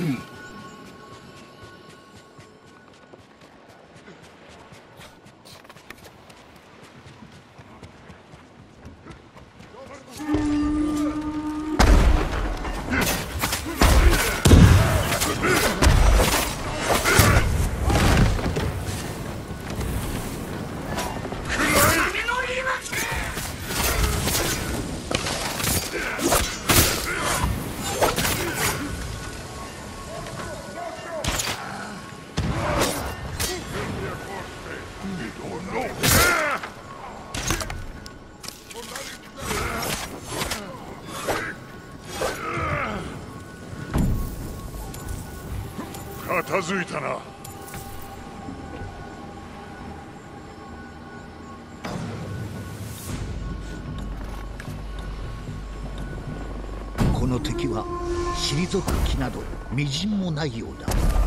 Hmm. づいたな。この敵は退く気などみじんもないようだ。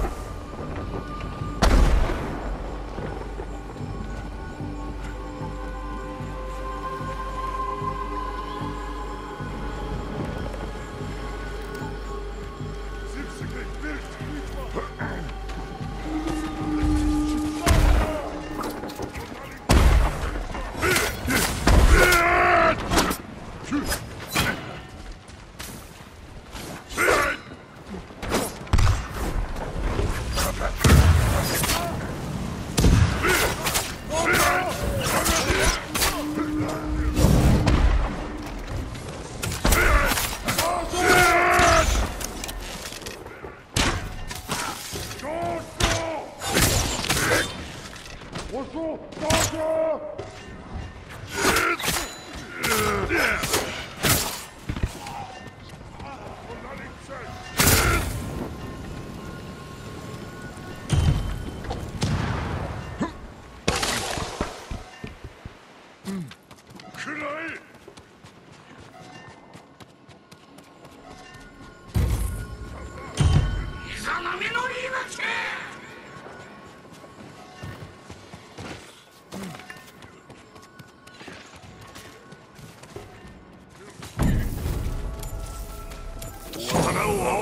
く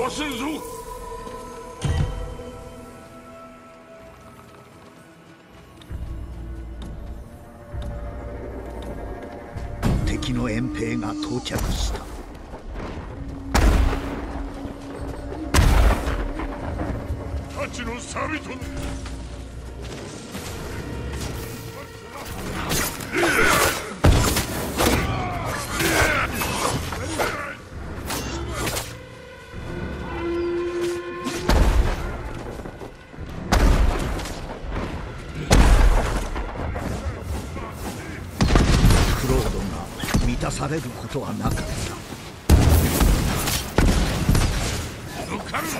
わせんぞ。敵の遠兵が到着した。太刀の錆とクされることはなかった。抜かるな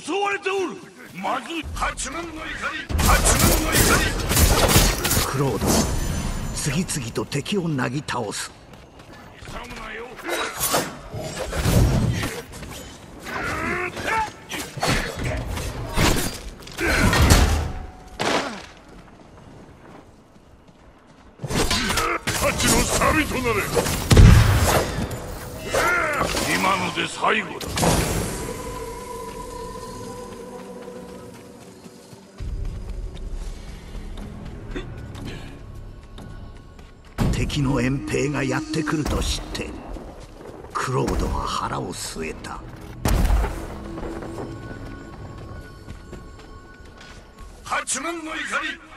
襲われておる。まずい八万の怒り八万の怒り。クロードは次々と敵をなぎ倒す勇むなよ太刀の錆となれ敵の遠兵がやってくると知ってクロードは腹を据えた。八万の怒り。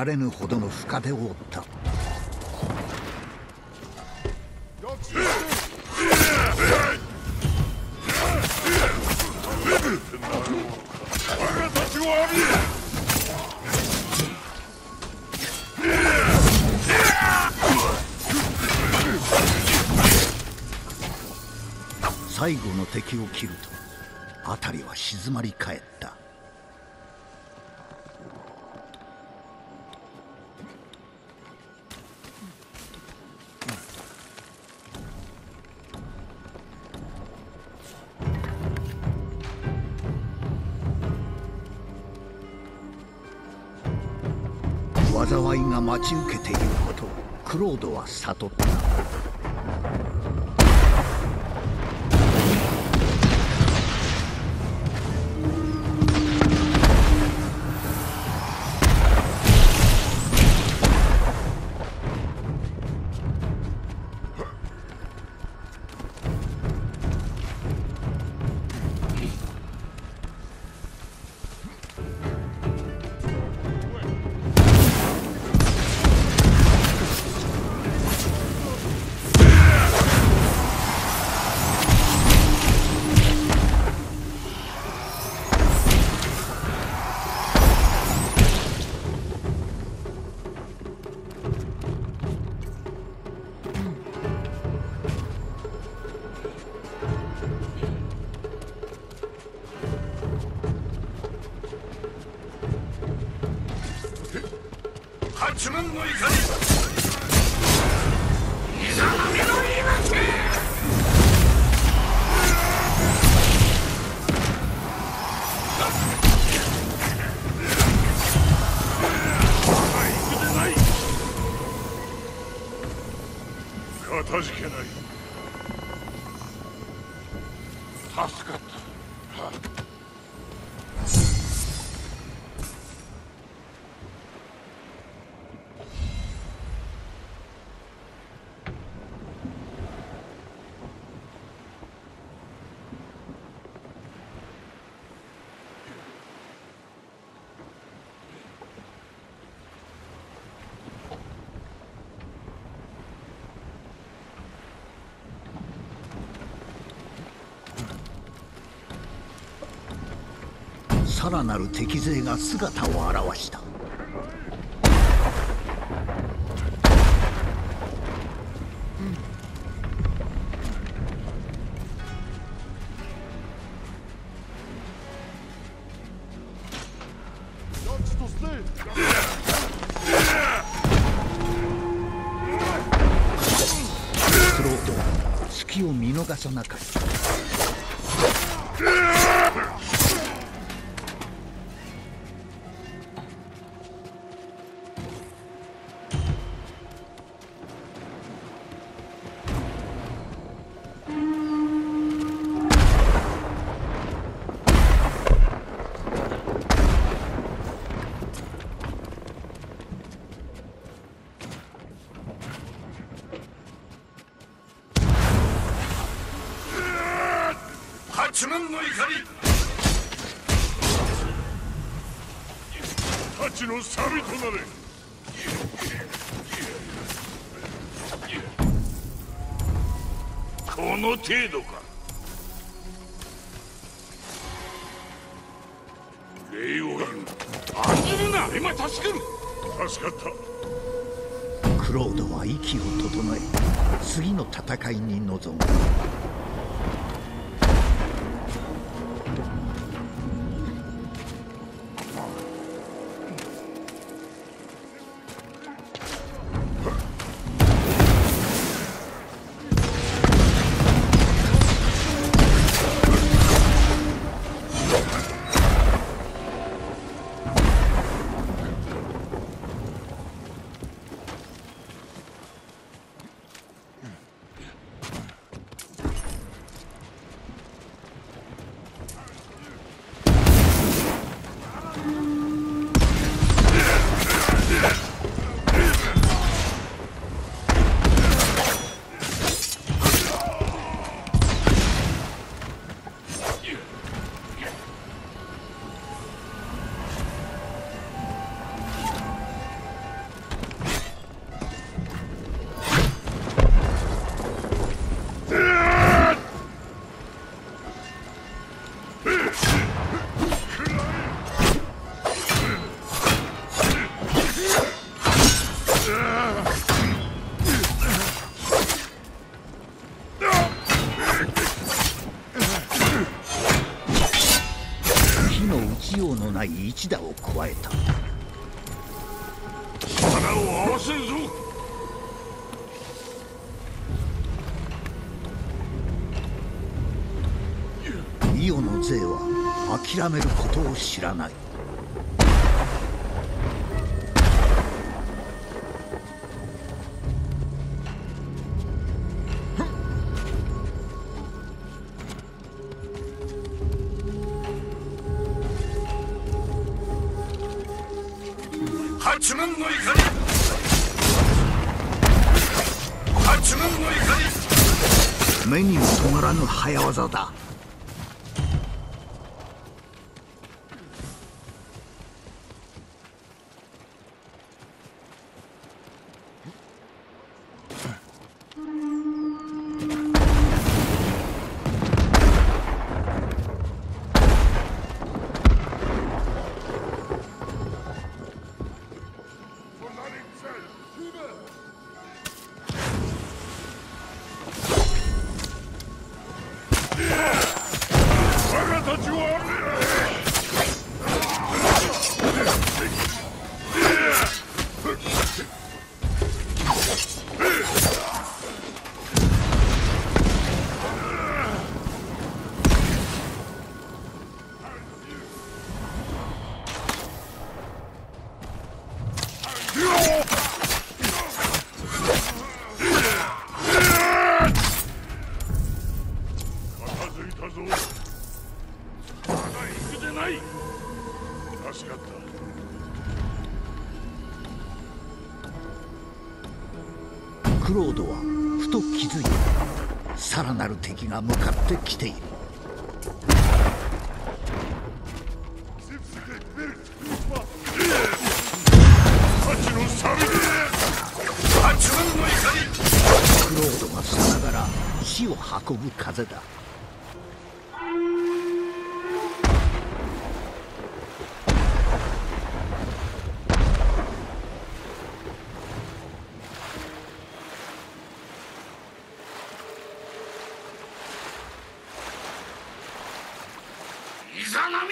られぬほどの深手を負った。最後の敵を切ると辺りは静まり返った。災いが待ち受けていることをクロードは悟った。の怒り貴様めの言い訳ないかたじけないさらなる敵勢が姿を現した。クロードは隙を見逃さなかった八の錆となれ。この程度か。礼を言う。案ずるな今助ける。助かった。クロードは息を整え次の戦いに臨む。勢は諦めることを知らない。八万の怒り。八万の怒り。目にも止まらぬ早業だが向かってきている。クロードがさながら死を運ぶ風だ貴様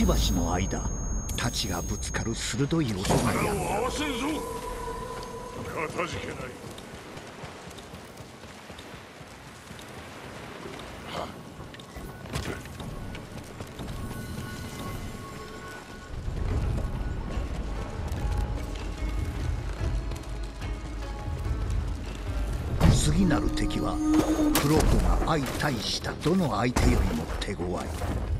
しばしの間太刀がぶつかる鋭い音が腹やんぞ。かたじけない。次なる敵はクロードが相対したどの相手よりも手強い